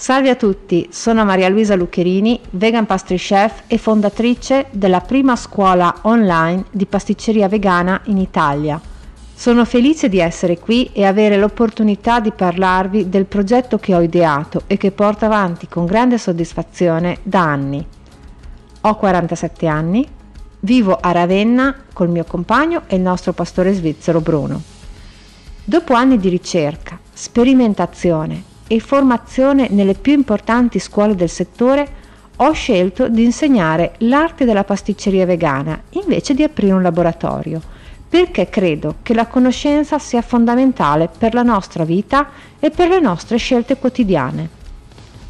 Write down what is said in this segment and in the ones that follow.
Salve a tutti, sono Maria Luisa Luccherini, vegan pastry chef e fondatrice della prima scuola online di pasticceria vegana in Italia. Sono felice di essere qui e avere l'opportunità di parlarvi del progetto che ho ideato e che porto avanti con grande soddisfazione da anni. Ho 47 anni, vivo a Ravenna col mio compagno e il nostro pastore svizzero Bruno. Dopo anni di ricerca, sperimentazione, e formazione nelle più importanti scuole del settore, ho scelto di insegnare l'arte della pasticceria vegana invece di aprire un laboratorio, perché credo che la conoscenza sia fondamentale per la nostra vita e per le nostre scelte quotidiane.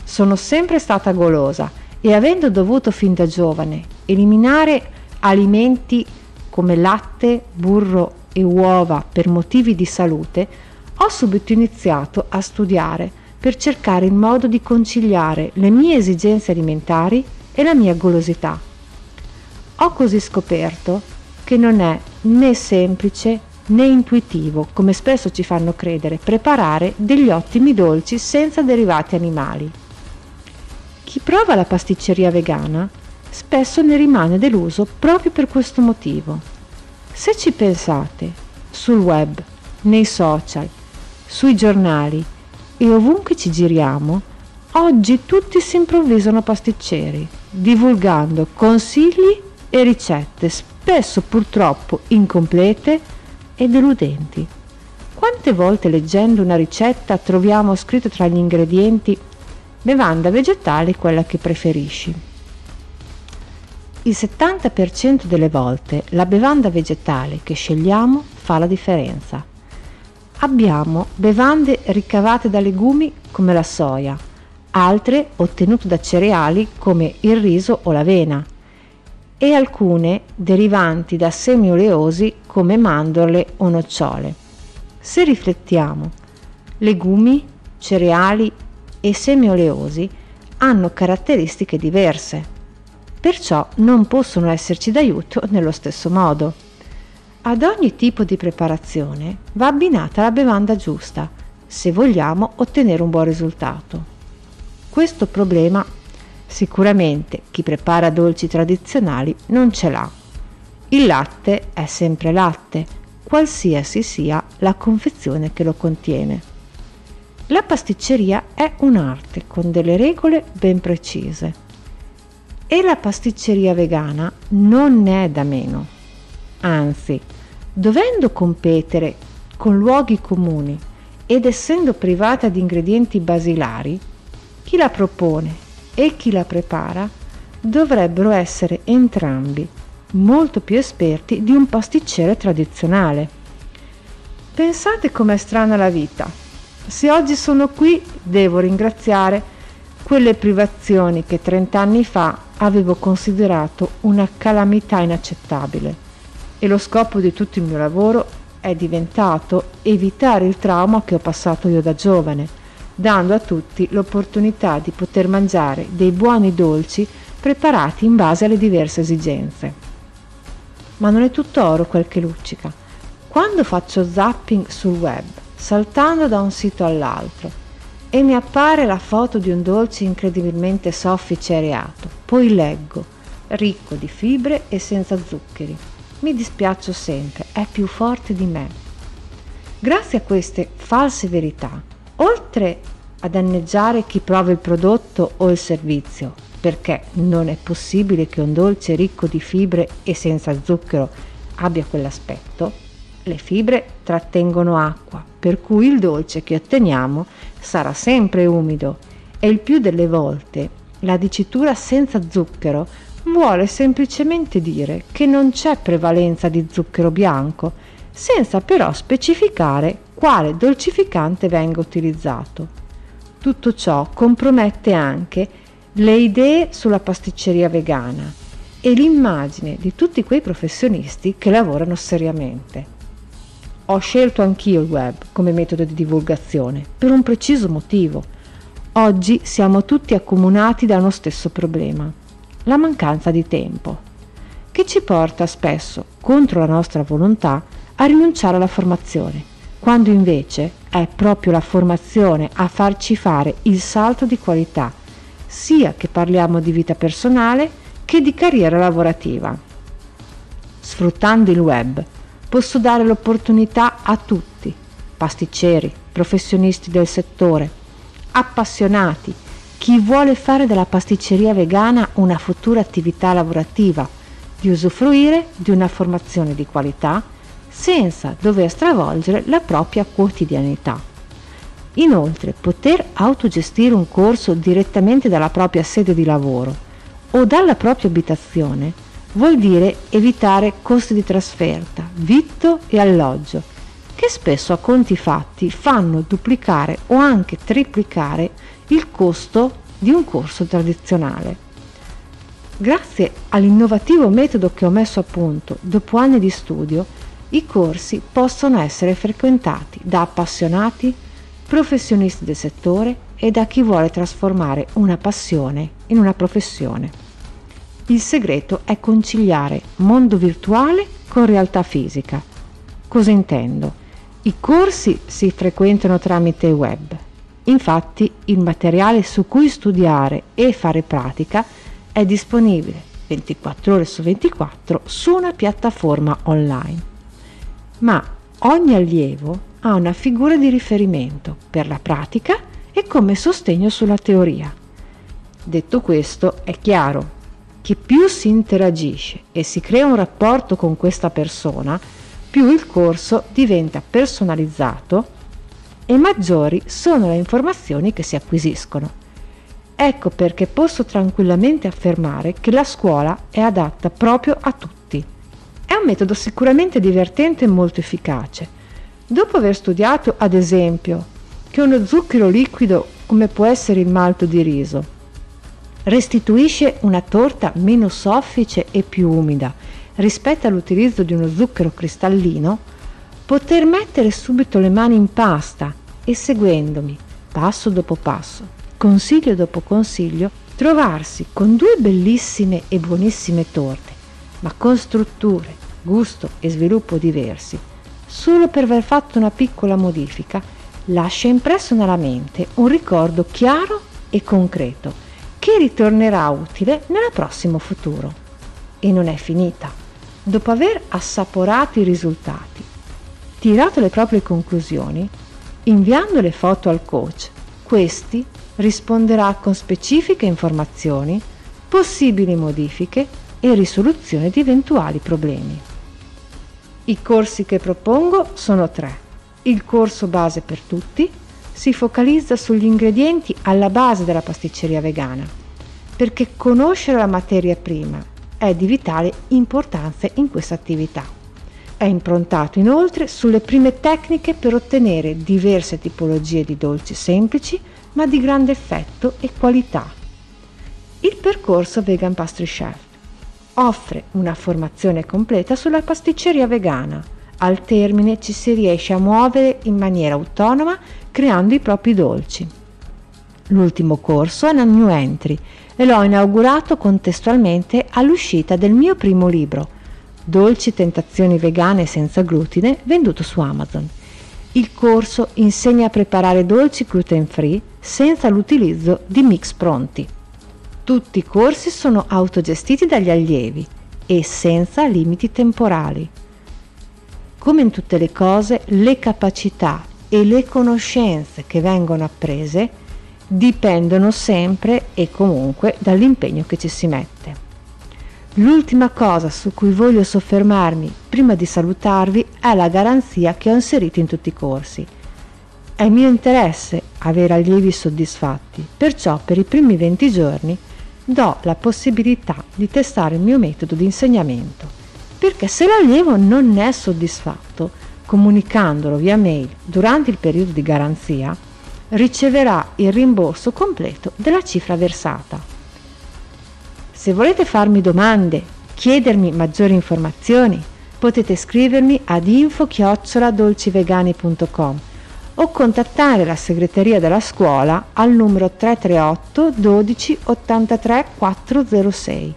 Sono sempre stata golosa e avendo dovuto fin da giovane eliminare alimenti come latte, burro e uova per motivi di salute, ho subito iniziato a studiare per cercare il modo di conciliare le mie esigenze alimentari e la mia golosità. Ho così scoperto che non è né semplice né intuitivo, come spesso ci fanno credere, preparare degli ottimi dolci senza derivati animali. Chi prova la pasticceria vegana spesso ne rimane deluso proprio per questo motivo. Se ci pensate, sul web, nei social, sui giornali, e ovunque ci giriamo, oggi tutti si improvvisano pasticceri, divulgando consigli e ricette, spesso purtroppo incomplete e deludenti. Quante volte leggendo una ricetta troviamo scritto tra gli ingredienti bevanda vegetale quella che preferisci? Il 70% delle volte la bevanda vegetale che scegliamo fa la differenza. Abbiamo bevande ricavate da legumi come la soia, altre ottenute da cereali come il riso o l'avena e alcune derivanti da semi oleosi come mandorle o nocciole. Se riflettiamo, legumi, cereali e semi oleosi hanno caratteristiche diverse, perciò non possono esserci d'aiuto nello stesso modo. Ad ogni tipo di preparazione va abbinata la bevanda giusta se vogliamo ottenere un buon risultato. Questo problema sicuramente chi prepara dolci tradizionali non ce l'ha. Il latte è sempre latte, qualsiasi sia la confezione che lo contiene. La pasticceria è un'arte con delle regole ben precise e la pasticceria vegana non è da meno. Anzi, dovendo competere con luoghi comuni ed essendo privata di ingredienti basilari, chi la propone e chi la prepara dovrebbero essere entrambi molto più esperti di un pasticcere tradizionale. Pensate com'è strana la vita. Se oggi sono qui devo ringraziare quelle privazioni che 30 anni fa avevo considerato una calamità inaccettabile e lo scopo di tutto il mio lavoro è diventato evitare il trauma che ho passato io da giovane, dando a tutti l'opportunità di poter mangiare dei buoni dolci preparati in base alle diverse esigenze. Ma non è tutto oro quel che luccica. Quando faccio zapping sul web, saltando da un sito all'altro, e mi appare la foto di un dolce incredibilmente soffice e areato, poi leggo, ricco di fibre e senza zuccheri mi dispiaccio sempre, è più forte di me. Grazie a queste false verità, oltre a danneggiare chi prova il prodotto o il servizio, perché non è possibile che un dolce ricco di fibre e senza zucchero abbia quell'aspetto, le fibre trattengono acqua, per cui il dolce che otteniamo sarà sempre umido e il più delle volte la dicitura senza zucchero vuole semplicemente dire che non c'è prevalenza di zucchero bianco, senza però specificare quale dolcificante venga utilizzato. Tutto ciò compromette anche le idee sulla pasticceria vegana e l'immagine di tutti quei professionisti che lavorano seriamente. Ho scelto anch'io il web come metodo di divulgazione per un preciso motivo. Oggi siamo tutti accomunati da uno stesso problema la mancanza di tempo, che ci porta spesso, contro la nostra volontà, a rinunciare alla formazione, quando invece è proprio la formazione a farci fare il salto di qualità, sia che parliamo di vita personale che di carriera lavorativa. Sfruttando il web posso dare l'opportunità a tutti, pasticceri, professionisti del settore, appassionati, chi vuole fare della pasticceria vegana una futura attività lavorativa, di usufruire di una formazione di qualità senza dover stravolgere la propria quotidianità. Inoltre, poter autogestire un corso direttamente dalla propria sede di lavoro o dalla propria abitazione vuol dire evitare costi di trasferta, vitto e alloggio, che spesso a conti fatti fanno duplicare o anche triplicare il costo di un corso tradizionale. Grazie all'innovativo metodo che ho messo a punto dopo anni di studio, i corsi possono essere frequentati da appassionati, professionisti del settore e da chi vuole trasformare una passione in una professione. Il segreto è conciliare mondo virtuale con realtà fisica. Cosa intendo? I corsi si frequentano tramite web. Infatti il materiale su cui studiare e fare pratica è disponibile 24 ore su 24 su una piattaforma online. Ma ogni allievo ha una figura di riferimento per la pratica e come sostegno sulla teoria. Detto questo, è chiaro che più si interagisce e si crea un rapporto con questa persona, più il corso diventa personalizzato e maggiori sono le informazioni che si acquisiscono. Ecco perché posso tranquillamente affermare che la scuola è adatta proprio a tutti. È un metodo sicuramente divertente e molto efficace. Dopo aver studiato, ad esempio, che uno zucchero liquido, come può essere il malto di riso, restituisce una torta meno soffice e più umida rispetto all'utilizzo di uno zucchero cristallino, poter mettere subito le mani in pasta e seguendomi passo dopo passo consiglio dopo consiglio, trovarsi con due bellissime e buonissime torte, ma con strutture, gusto e sviluppo diversi, solo per aver fatto una piccola modifica, lascia impresso nella mente un ricordo chiaro e concreto che ritornerà utile nel prossimo futuro. E non è finita. Dopo aver assaporato i risultati, tirato le proprie conclusioni, inviando le foto al coach, questi risponderà con specifiche informazioni, possibili modifiche e risoluzione di eventuali problemi. I corsi che propongo sono tre. Il corso base per tutti si focalizza sugli ingredienti alla base della pasticceria vegana, perché conoscere la materia prima è di vitale importanza in questa attività. È improntato inoltre sulle prime tecniche per ottenere diverse tipologie di dolci semplici ma di grande effetto e qualità. Il percorso Vegan Pastry Chef offre una formazione completa sulla pasticceria vegana. Al termine ci si riesce a muovere in maniera autonoma creando i propri dolci. L'ultimo corso è una new entry e l'ho inaugurato contestualmente all'uscita del mio primo libro, Dolci tentazioni vegane senza glutine, venduto su Amazon. Il corso insegna a preparare dolci gluten free senza l'utilizzo di mix pronti. Tutti i corsi sono autogestiti dagli allievi e senza limiti temporali. Come in tutte le cose, le capacità e le conoscenze che vengono apprese dipendono sempre e comunque dall'impegno che ci si mette. L'ultima cosa su cui voglio soffermarmi prima di salutarvi è la garanzia che ho inserito in tutti i corsi. È mio interesse avere allievi soddisfatti, perciò per i primi 20 giorni do la possibilità di testare il mio metodo di insegnamento, perché se l'allievo non è soddisfatto, comunicandolo via mail durante il periodo di garanzia, riceverà il rimborso completo della cifra versata. Se volete farmi domande, chiedermi maggiori informazioni, potete scrivermi ad info-dolcivegani.com o contattare la segreteria della scuola al numero 338 12 83 406.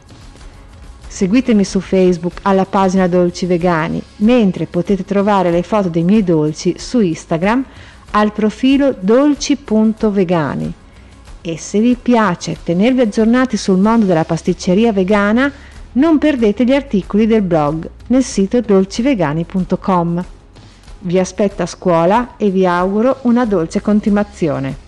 Seguitemi su Facebook alla pagina Dolci Vegani, mentre potete trovare le foto dei miei dolci su Instagram al profilo dolci.vegani. E se vi piace tenervi aggiornati sul mondo della pasticceria vegana, non perdete gli articoli del blog nel sito dolcivegani.com. Vi aspetto a scuola e vi auguro una dolce continuazione.